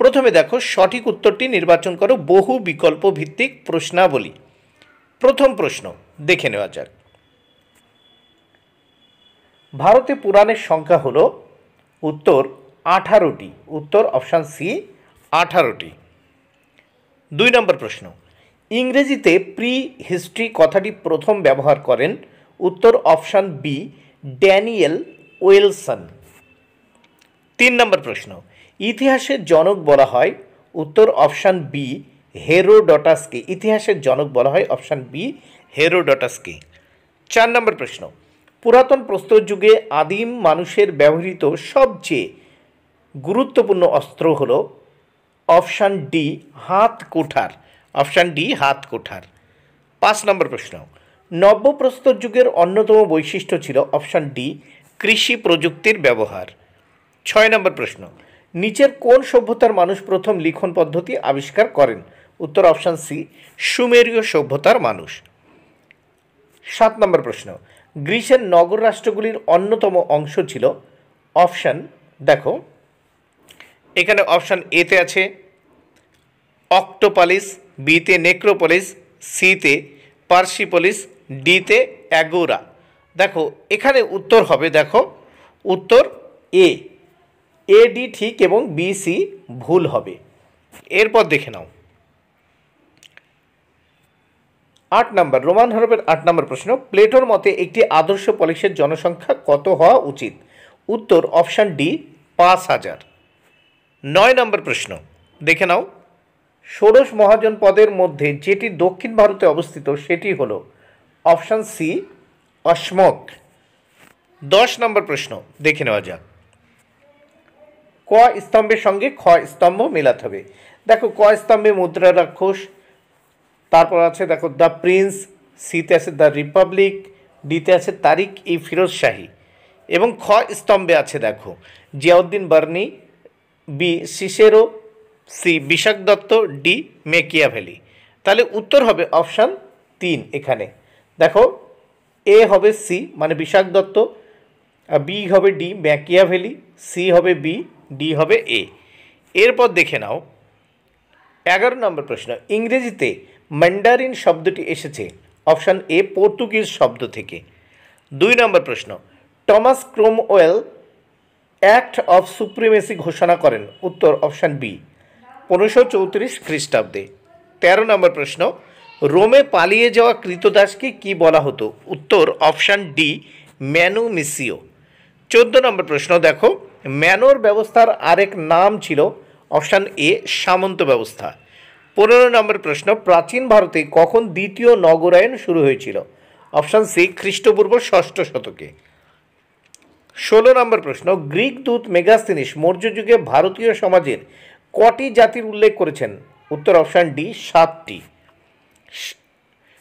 প্রথমে দেখো, সঠিক উত্তরটি নির্বাচন করো, বহু বিকল্প ভিত্তিক প্রশ্নাবলী। প্রথম প্রশ্ন, দেখে নেওয়া যাক। ভারতে পুরাণের সংখ্যা হলো, উত্তর আঠারোটি, উত্তর অপশান সি আঠারোটি। দুই নম্বর প্রশ্ন, ইংরেজিতে প্রি হিস্ট্রি কথাটি প্রথম ব্যবহার করেন, উত্তর অপশান বি ড্যানিয়েল ওয়েলসন। তিন নম্বর প্রশ্ন ইতিহাসের জনক বলা হয়, উত্তর অপশান বি হেরোডটাসকে। ইতিহাসের জনক বলা হয়, অপশান বি হেরোডটাসকে। চার নম্বর প্রশ্ন। পুরাতন প্রস্তর যুগে আদিম মানুষের ব্যবহৃত সবচেয়ে গুরুত্বপূর্ণ অস্ত্র হল অপশান ডি হাত কোঠার। অপশান ডি হাত কোঠার। পাঁচ নম্বর প্রশ্ন। নব্যপ্রস্তর যুগের অন্যতম বৈশিষ্ট্য ছিল অপশান ডি কৃষি প্রযুক্তির ব্যবহার। ছয় নম্বর প্রশ্ন। নিচের কোন সভ্যতার মানুষ প্রথম লিখন পদ্ধতি আবিষ্কার করেন? উত্তর অপশান সি, সুমেরীয় সভ্যতার মানুষ। সাত নম্বর প্রশ্ন, গ্রিসের নগর রাষ্ট্রগুলির অন্যতম অংশ ছিল? অপশান, দেখো, এখানে অপশান এতে আছে, অক্টোপালিস বিতে নেক্রোপলিস সিতে পার্সিপলিস ডিতে অ্যাগোরা। দেখো, এখানে উত্তর হবে, দেখো, উত্তর এ। এ ডি ঠিক এবং বি সি ভুল হবে। এরপর দেখে নাও। আট নম্বর, রোমান হরফের আট নম্বর প্রশ্ন, প্লেটোর মতে একটি আদর্শ পলিশের জনসংখ্যা কত হওয়া উচিত? উত্তর অপশান ডি, পাঁচ হাজার। নয় নম্বর প্রশ্ন, দেখে নাও। ষোড়শ মহাজন পদের মধ্যে যেটি দক্ষিণ ভারতে অবস্থিত সেটি হল অপশান সি অসমক দশ নম্বর প্রশ্ন, দেখে নেওয়া যাক। ক স্তম্ভের সঙ্গে খ স্তম্ভ মেলাতে হবে। দেখো, ক স্তম্ভে মুদ্রা রাক্ষস, তারপর আছে দেখো, দ্য প্রিন্স, সিতে আছে দ্য রিপাবলিক, ডিতে আছে তারিক ই ফিরোজ শাহী। এবং খ স্তম্ভে আছে দেখো, Ziauddin Barani, B Cicero C Vishakh Datta, D Machiavelli তাহলে উত্তর হবে অপশান তিন এখানে। দেখো, এ হবে সি মানে বিশাখ দত্ত বি হবে ডি ম্যাকিয়া ভ্যালি সি হবে বি ডি হবে এ। এরপর দেখে নাও, এগারো নম্বর প্রশ্ন, ইংরেজিতে ম্যান্ডারিন শব্দটি এসেছে, অপশান এ, পর্তুগিজ শব্দ থেকে। দুই নম্বর প্রশ্ন Thomas Cromwell act of supremacy ঘোষণা করেন, উত্তর অপশান বি, পনেরোশো চৌত্রিশ খ্রিস্টাব্দে। তেরো নম্বর প্রশ্ন, রোমে পালিয়ে যাওয়া কৃতদাসকে কি বলা হতো? উত্তর অপশান ডি ম্যানুমিসিও চোদ্দ নম্বর প্রশ্ন, দেখো ম্যানোর ব্যবস্থার আরেক নাম ছিল অপশান এ, সামন্ত ব্যবস্থা। পনেরো নম্বর প্রশ্ন, প্রাচীন ভারতে কখন দ্বিতীয় নগরায়ন শুরু হয়েছিল? অপশান সি, খ্রিস্টপূর্ব ষষ্ঠ শতকে। ষোলো নম্বর প্রশ্ন, গ্রিক দূত মেগাস্তিনিস মৌর্য যুগে ভারতীয় সমাজের কটি জাতির উল্লেখ করেছেন? উত্তর অপশান ডি, সাতটি।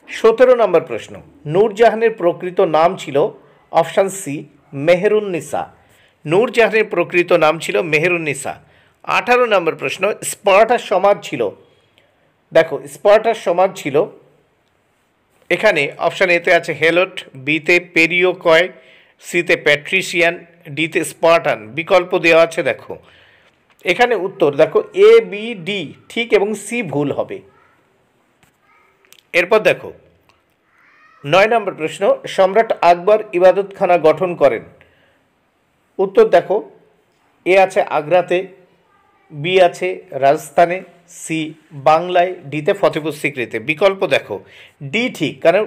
সতেরো নম্বর প্রশ্ন, নূরজাহানের প্রকৃত নাম ছিল অপশান সি মেহেরুন্নিসা নূরজাহানের প্রকৃত নাম ছিল মেহেরুন্নিসা। আঠারো নম্বর প্রশ্ন স্পার্টার সমাজ ছিল। দেখো স্পার্টার সমাজ ছিল। এখানে অপশান এতে আছে হেলট, বিতে পেরিও কয় সিতে প্যাট্রিশিয়ান ডিতে স্পার্টান। বিকল্প দেওয়া আছে, দেখো। এখানে উত্তর, দেখো, এ, বি, ডি, ঠিক এবং সি ভুল হবে। এরপর দেখো, নয় নম্বর প্রশ্ন, সম্রাট আকবর ইবাদতখানা গঠন করেন। উত্তর দেখো, এ আছে আগ্রাতে, বি আছে রাজস্থানে, সি বাংলায় ডিতে ফতেপুর সিক্রিতে। বিকল্প দেখো, ডি ঠিক, কারণ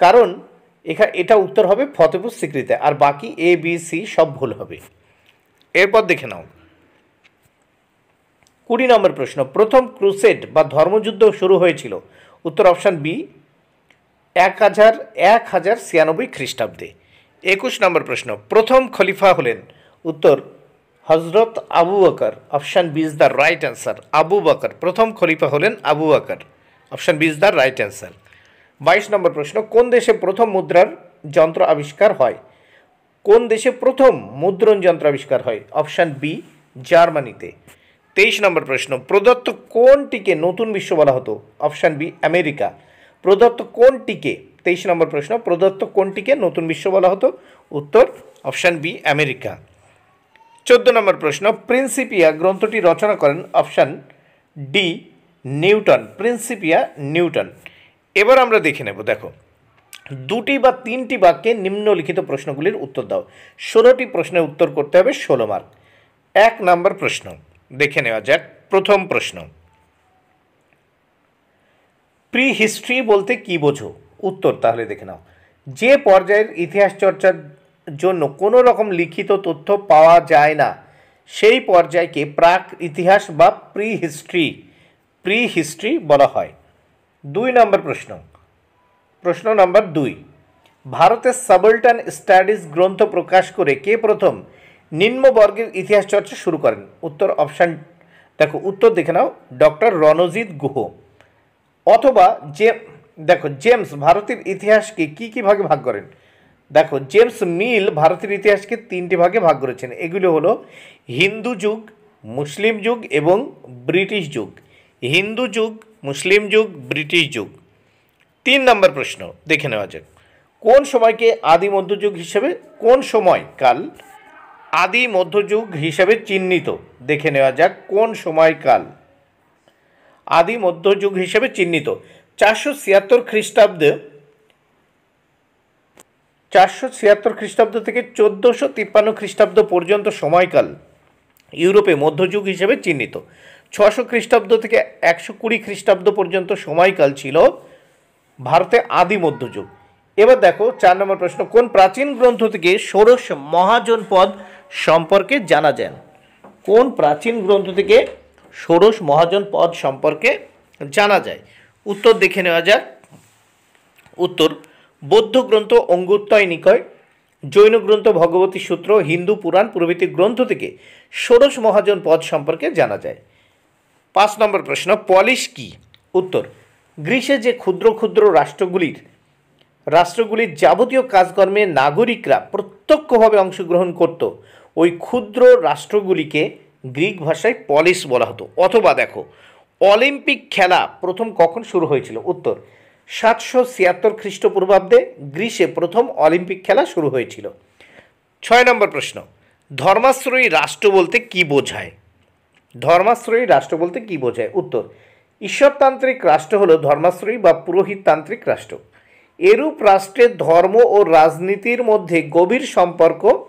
কারণ এখানে এটা উত্তর হবে ফতেপুর সিক্রিতে, আর বাকি এ, বি, সি সব ভুল হবে। এরপর দেখে নাও। কুড়ি নম্বর প্রশ্ন, প্রথম ক্রুসেড বা ধর্মযুদ্ধ শুরু হয়েছিল। উত্তর অপশান বি, এক হাজার এক হাজার ছিয়ানব্বই খ্রিস্টাব্দে। একুশ নম্বর প্রশ্ন। প্রথম খলিফা হলেন, উত্তর হজরত Abu Bakr. Option B is the right answer, Abu Bakr. প্রথম খলিফা হলেন Abu Bakr. Option B is the right answer. বাইশ নম্বর প্রশ্ন, কোন দেশে প্রথম মুদ্রার যন্ত্র আবিষ্কার হয়? কোন দেশে প্রথম মুদ্রণ যন্ত্র আবিষ্কার হয়? অপশান বি, জার্মানিতে। তেইশ নম্বর প্রশ্ন, প্রদত্ত কোনটিকে নতুন বিশ্ব বলা হতো? Option B, America. প্রদত্ত কোনটিকে তেইশ নম্বর প্রশ্ন, প্রদত্ত কোনটিকে নতুন বিশ্ব বলা হতো? উত্তর, অপশান বি, আমেরিকা। চোদ্দ নম্বর প্রশ্ন, প্রিন্সিপিয়া গ্রন্থটি রচনা করেন option D, Newton. Principia, Newton. এবার আমরা দেখে নেব, দেখো। দুটি বা তিনটি বাক্যে নিম্নলিখিত প্রশ্নগুলির উত্তর দাও। ষোলোটি প্রশ্নের উত্তর করতে হবে ষোলো মার্ক। এক নম্বর প্রশ্ন, দেখে নেওয়া যাক, প্রথম প্রশ্ন। প্রি হিস্ট্রি বলতে কি বোঝো? উত্তর তাহলে দেখে নাও। যে পর্যায়ের ইতিহাস চর্চার জন্য কোনো রকম লিখিত তথ্য পাওয়া যায় না, সেই পর্যায়কে প্রাক ইতিহাস বা প্রি হিস্ট্রি প্রি হিস্ট্রি বলা হয়। দুই নম্বর প্রশ্ন। প্রশ্ন নম্বর দুই। ভারতের সাবল্টান স্টাডিজ গ্রন্থ প্রকাশ করে কে প্রথম নিম্নবর্গের ইতিহাস চর্চা শুরু করেন? উত্তর অপশান, দেখো, উত্তর দেখে নাও, ডক্টর রণজিৎ গুহ। অথবা যে দেখো, জেমস, ভারতের ইতিহাসকে কি কি ভাগে ভাগ করেন? দেখো, জেমস মিল ভারতের ইতিহাসকে তিনটি ভাগে ভাগ করেছেন। এগুলো হলো হিন্দু যুগ, মুসলিম যুগ এবং ব্রিটিশ যুগ। হিন্দু যুগ, মুসলিম যুগ, ব্রিটিশ যুগ। তিন নম্বর প্রশ্ন, দেখে নেওয়া যাক। কোন সময়কে আদি মধ্যযুগ হিসেবে, কোন সময় কাল আদি মধ্যযুগ হিসেবে চিহ্নিত? দেখে নেওয়া যাক, কোন সময়কাল আদি মধ্যযুগ হিসেবে চিহ্নিত? চারশো ছিয়াত্তর খ্রিস্টাব্দে, চারশো ছিয়াত্তর খ্রিস্টাব্দ থেকে চোদ্দোশো তিপ্পান্ন খ্রিস্টাব্দ পর্যন্ত সময়কাল ইউরোপে মধ্যযুগ হিসেবে চিহ্নিত। ছশো খ্রিস্টাব্দ থেকে একশো কুড়ি খ্রিস্টাব্দ পর্যন্ত সময়কাল ছিল ভারতে আদি মধ্যযুগ। এবার দেখো চার নম্বর প্রশ্ন, কোন প্রাচীন গ্রন্থ থেকে ষোড়শ মহাজন পদ সম্পর্কে জানা যান কোন প্রাচীন গ্রন্থ থেকে ষোড়শ মহাজন পদ সম্পর্কে জানা যায়? উত্তর দেখে নেওয়া যাক। উত্তর, বৌদ্ধ গ্রন্থ অঙ্গুত্তয় নিকয়, জৈন গ্রন্থ ভগবতী সূত্র, হিন্দু পুরাণ প্রভৃতি গ্রন্থ থেকে ষোড়শ মহাজন পদ সম্পর্কে জানা যায়। পাঁচ নম্বর প্রশ্ন, পলিশ কি? উত্তর গ্রীসে যে ক্ষুদ্র ক্ষুদ্র রাষ্ট্রগুলির রাষ্ট্রগুলির যাবতীয় কাজকর্মে নাগরিকরা প্রত্যক্ষভাবে অংশগ্রহণ করত, ওই ক্ষুদ্র রাষ্ট্রগুলিকে গ্রিক ভাষায় পলিশ বলা হতো। অথবা দেখো অলিম্পিক খেলা প্রথম কখন শুরু হয়েছিল? উত্তর, সাতশো ছিয়াত্তর খ্রিস্টপূর্বাব্দে গ্রীসে প্রথম অলিম্পিক খেলা শুরু হয়েছিল। ছয় নম্বর প্রশ্ন, ধর্মাশ্রয়ী রাষ্ট্র বলতে কি বোঝায়? ধর্মাশ্রয়ী রাষ্ট্র বলতে কি বোঝায়? উত্তর, ঈশ্বরতান্ত্রিক রাষ্ট্র হলো ধর্মাশ্রয়ী বা পুরোহিততান্ত্রিক রাষ্ট্র। এরূপ রাষ্ট্রে ধর্ম ও রাজনীতির মধ্যে গভীর সম্পর্ক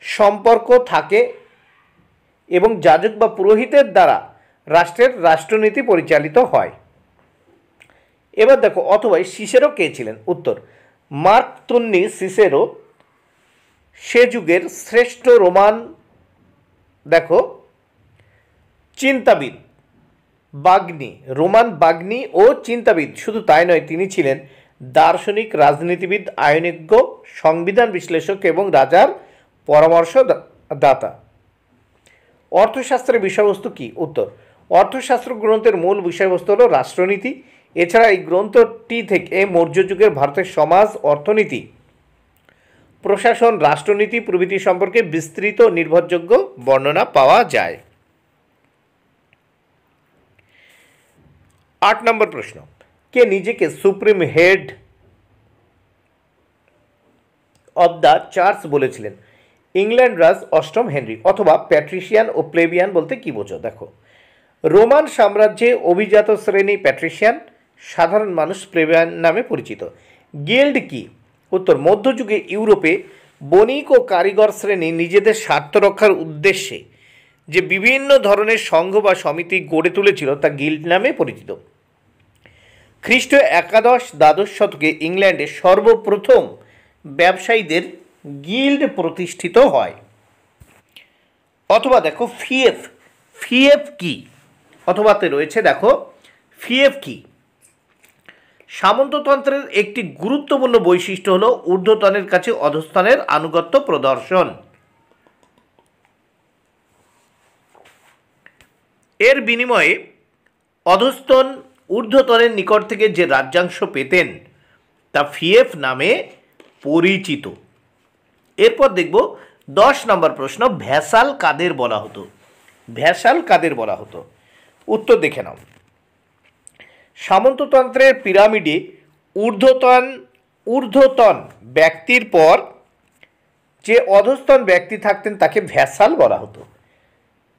সম্পর্ক থাকে এবং যাজক বা পুরোহিতের দ্বারা রাষ্ট্রের রাষ্ট্রনীতি পরিচালিত হয়। এবার দেখো, অথবা সিসেরো কে ছিলেন? উত্তর, মার্ক তুন্নি সিসেরো সে যুগের শ্রেষ্ঠ রোমান, দেখো, চিন্তাবিদ, বাগ্নি, রোমান বাগ্নি ও চিন্তাবিদ, শুধু তাই নয়, তিনি ছিলেন দার্শনিক, রাজনীতিবিদ, আইনজ্ঞ, সংবিধান বিশ্লেষক এবং রাজার পরামর্শ দাতা অর্থশাস্ত্রের বিষয়বস্তু কি? উত্তর অর্থশাস্ত্র গ্রন্থের মূল বিষয়বস্তু হল রাষ্ট্রনীতি। এছাড়া এই গ্রন্থটি থেকে মৌর্য যুগের ভারতের সমাজ, অর্থনীতি, প্রশাসন, রাষ্ট্রনীতি প্রভৃতি সম্পর্কে বিস্তৃত নির্ভরযোগ্য বর্ণনা পাওয়া যায়। আট নম্বর প্রশ্ন। কে নিজেকে supreme head of the church বলেছিলেন? ইংল্যান্ড রাজ অষ্টম হেনরি অথবা প্যাট্রিশিয়ান ও প্লেবিয়ান বলতে কি বোঝো? দেখো রোমান সাম্রাজ্যে অভিজাত শ্রেণি প্যাট্রিশিয়ান, সাধারণ মানুষ প্লেবিয়ান নামে পরিচিত। গিল্ড কি? উত্তর, মধ্যযুগে ইউরোপে বণিক ও কারিগর শ্রেণি নিজেদের স্বার্থ রক্ষার উদ্দেশ্যে যে বিভিন্ন ধরনের সংঘ বা সমিতি গড়ে তুলেছিল তা গিল্ড নামে পরিচিত। খ্রিস্ট একাদশ দ্বাদশ শতকে ইংল্যান্ডে সর্বপ্রথম ব্যবসায়ীদের গিল্ড প্রতিষ্ঠিত হয়। অথবা দেখো ফিএফ ফিএফ কি? অথবাতে রয়েছে, দেখো, ফিএফ কি? সামন্ততন্ত্রের একটি গুরুত্বপূর্ণ বৈশিষ্ট্য হল ঊর্ধ্বতনের কাছে অধস্থানের আনুগত্য প্রদর্শন। এর বিনিময়ে অধস্তন ঊর্ধ্বতনের নিকট থেকে যে রাজ্যাংশ পেতেন, তা ফিএফ নামে পরিচিত। এরপর দেখব, দশ নম্বর প্রশ্ন, ভ্যাসাল কাদের বলা হতো? ভ্যাসাল কাদের বলা হতো? উত্তর দেখে নাও। সামন্ততন্ত্রের পিরামিডে ঊর্ধ্বতন ঊর্ধ্বতন ব্যক্তির পর যে অধস্তন ব্যক্তি থাকতেন তাকে ভ্যাসাল বলা হতো।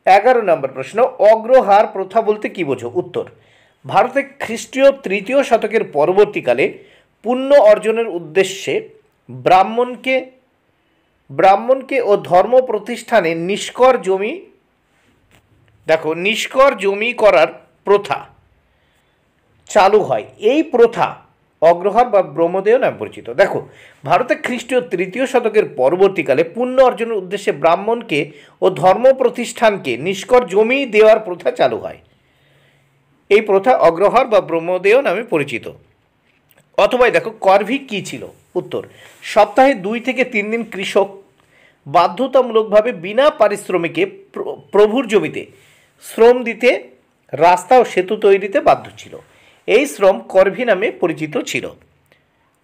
এগারো নম্বর প্রশ্ন, অগ্রহার প্রথা বলতে কি বোঝো? উত্তর ভারতে খ্রিস্টীয় তৃতীয় শতকের পরবর্তীকালে পুণ্য অর্জনের উদ্দেশ্যে ব্রাহ্মণকে ব্রাহ্মণকে ও ধর্ম প্রতিষ্ঠানে নিষ্কর জমি দেখো, নিষ্কর জমি করার প্রথা চালু হয়। এই প্রথা অগ্রহার বা ব্রহ্মদেয় নামে পরিচিত। দেখো ভারতে খ্রিস্টীয় তৃতীয় শতকের পরবর্তীকালে পুণ্য অর্জনের উদ্দেশ্যে ব্রাহ্মণকে ও ধর্ম প্রতিষ্ঠানকে নিষ্কর জমি দেওয়ার প্রথা চালু হয়। এই প্রথা অগ্রহার বা ব্রহ্মদেয় নামে পরিচিত। অথবা দেখো, করভি কী ছিল? উত্তর, সপ্তাহে দুই থেকে তিন দিন কৃষক বাধ্যতামূলকভাবে বিনা পারিশ্রমিকে প্রভুর জমিতে শ্রম দিতে, রাস্তা ও সেতু তৈরিতে বাধ্য ছিল। এই শ্রম করভি নামে পরিচিত ছিল।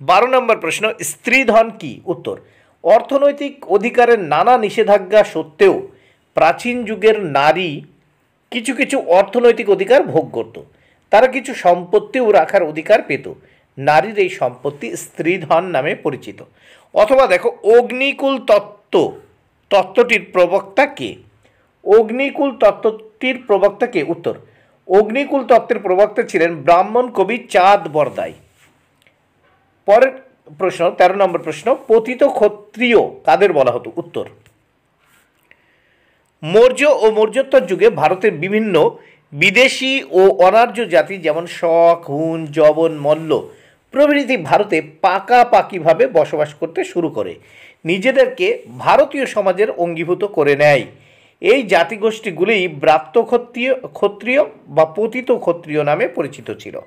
বারো নম্বর প্রশ্ন, স্ত্রীধন কি? উত্তর, অর্থনৈতিক অধিকারের নানা নিষেধাজ্ঞা সত্ত্বেও প্রাচীন যুগের নারী কিছু কিছু অর্থনৈতিক অধিকার ভোগ করত। তারা কিছু সম্পত্তিও রাখার অধিকার পেত। নারীর এই সম্পত্তি স্ত্রীধন নামে পরিচিত। অথবা দেখো, অগ্নিকুল তত্ত্ব, তত্ত্বটির প্রবক্তা কে? অগ্নিকুল তত্ত্বটির প্রবক্তা কে? উত্তর। অগ্নিকুল তত্ত্বের প্রবক্তা ছিলেন ব্রাহ্মণ কবি চাঁদ বরদাই। পরের প্রশ্ন, তেরো নম্বর প্রশ্ন, পতিত ক্ষত্রিয় কাদের বলা হতো? উত্তর। মৌর্য ও মৌর্যোত্তর যুগে ভারতের বিভিন্ন বিদেশি ও অনার্য জাতি যেমন শক, হুন জবন মল্ল প্রভৃতি ভারতে পাকাপাকিভাবে বসবাস করতে শুরু করে। নিজেদেরকে ভারতীয় সমাজের অঙ্গীভূত করে নেয়। এই জাতিগোষ্ঠীগুলিই ব্রাত্য ক্ষত্রিয় ক্ষত্রিয় বা পতিত ক্ষত্রিয় নামে পরিচিত ছিল।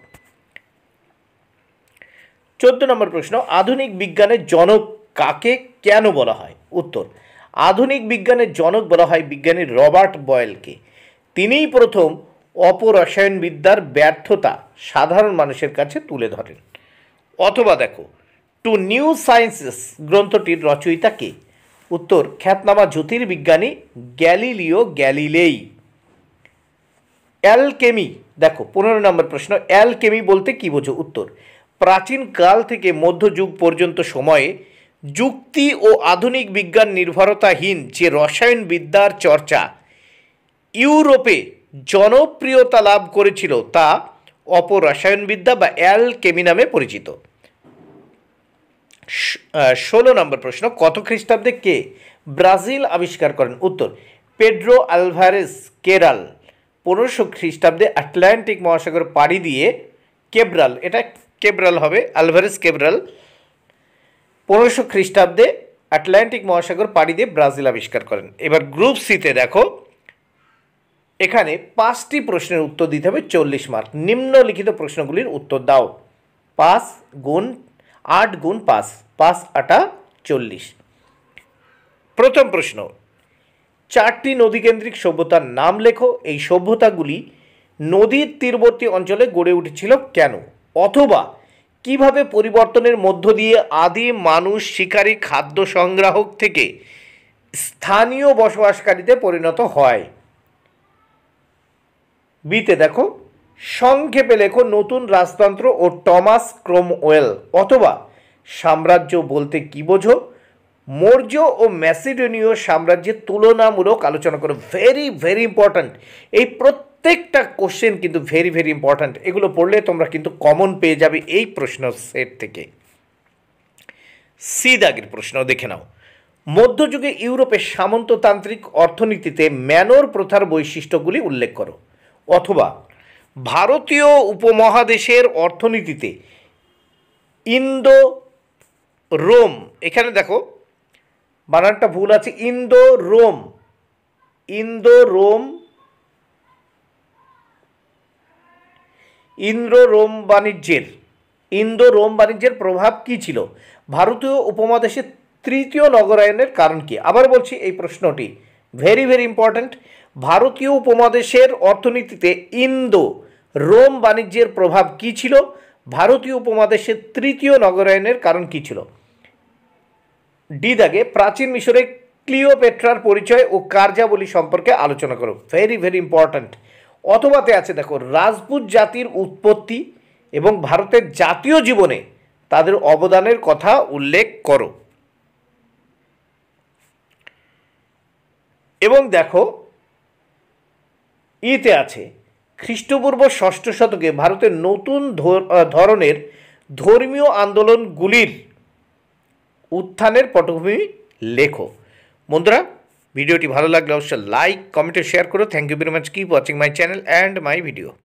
চোদ্দ নম্বর প্রশ্ন, আধুনিক বিজ্ঞানের জনক কাকে কেন বলা হয়? উত্তর, আধুনিক বিজ্ঞানের জনক বলা হয় বিজ্ঞানী রবার্ট বয়েলকে। তিনিই প্রথম অপরসায়নবিদ্যার ব্যর্থতা সাধারণ মানুষের কাছে তুলে ধরেন। অথবা দেখো, টু নিউ সায়েন্সেস গ্রন্থটির রচয়িতা কে? উত্তর, খ্যাতনামা জ্যোতির্বিজ্ঞানী গ্যালিলিও গ্যালিলেই। অ্যালকেমি, দেখো, পনেরো নম্বর প্রশ্ন, অ্যালকেমি বলতে কী বোঝো? উত্তর, প্রাচীন কাল থেকে মধ্যযুগ পর্যন্ত সময়ে যুক্তি ও আধুনিক বিজ্ঞান নির্ভরতাহীন যে রসায়ন বিদ্যার চর্চা ইউরোপে জনপ্রিয়তা লাভ করেছিল তা অপরসায়নবিদ্যা বা অ্যালকেমি নামে পরিচিত। ষোলো নম্বর প্রশ্ন, কত খ্রিস্টাব্দে কে ব্রাজিল আবিষ্কার করেন? উত্তর, পেড্রো আলভারেস কেরাল। পনেরোশো খ্রিস্টাব্দে আটলান্টিক মহাসাগর পাড়ি দিয়ে কেব্রাল, এটা কেব্রাল হবে আলভারেস কেব্রাল। পনেরোশো খ্রিস্টাব্দে আটলান্টিক মহাসাগর পাড়ি দিয়ে ব্রাজিল আবিষ্কার করেন। এবার গ্রুপ সিতে দেখো, এখানে পাঁচটি প্রশ্নের উত্তর দিতে হবে, চল্লিশ মার্ক। নিম্নলিখিত প্রশ্নগুলির উত্তর দাও। পাঁচ গুণ আট গুণ পাঁচ পাঁচ আটা চল্লিশ। প্রথম প্রশ্ন, চারটি নদীকেন্দ্রিক সভ্যতার নাম লেখো। এই সভ্যতাগুলি নদীর তীরবর্তী অঞ্চলে গড়ে উঠেছিল কেন? অথবা কীভাবে পরিবর্তনের মধ্য দিয়ে আদি মানুষ, শিকারী, খাদ্য সংগ্রাহক থেকে স্থানীয় বসবাসকারীতে পরিণত হয়? বিতে দেখো সংক্ষেপে লেখো নতুন রাজতন্ত্র ও টমাস ক্রোমওয়েল, অথবা সাম্রাজ্য বলতে কী বোঝো? মৌর্য ও ম্যাসিডোনীয় সাম্রাজ্যের তুলনামূলক আলোচনা করো। ভেরি ভেরি ইম্পর্ট্যান্ট এই প্রত্যেকটা কোশ্চেন কিন্তু ভেরি ভেরি ইম্পর্ট্যান্ট এগুলো পড়লে তোমরা কিন্তু কমন পেয়ে যাবে এই প্রশ্ন সেট থেকে। সি দাগের প্রশ্ন দেখে নাও। মধ্যযুগে ইউরোপের সামন্ততান্ত্রিক অর্থনীতিতে ম্যানোর প্রথার বৈশিষ্ট্যগুলি উল্লেখ করো, অথবা ভারতীয় উপমহাদেশের অর্থনীতিতে ইন্দো রোম, এখানে দেখো, বানানটা ভুল আছে, Indo Rome Indo Rome, Indo Rome বাণিজ্যের, ইন্দো রোম বাণিজ্যের প্রভাব কি ছিল? ভারতীয় উপমহাদেশের তৃতীয় নগরায়নের কারণ কি? আবার বলছি এই প্রশ্নটি ভেরি ভেরি ইম্পর্ট্যান্ট ভারতীয় উপমহাদেশের অর্থনীতিতে ইন্দো, রোম বাণিজ্যের প্রভাব কী ছিল? ভারতীয় উপমহাদেশের তৃতীয় নগরায়নের কারণ কী ছিল? ডি দাগে প্রাচীন মিশরে ক্লিওপেট্রার পরিচয় ও কার্যাবলী সম্পর্কে আলোচনা করো। ভেরি ভেরি ইম্পর্ট্যান্ট অথবাতে আছে দেখো, রাজপুত জাতির উৎপত্তি এবং ভারতের জাতীয় জীবনে তাদের অবদানের কথা উল্লেখ করো। এবং দেখো ইতে আছে, খ্রিস্টপূর্ব ষষ্ঠ শতকে ভারতের নতুন ধরনের ধর্মীয় আন্দোলনগুলির উত্থানের পটভূমি লেখো। বন্ধুরা, ভিডিওটি ভালো লাগলে অবশ্যই লাইক কমেন্টে শেয়ার করো। Thank you very much keep watching my channel and my video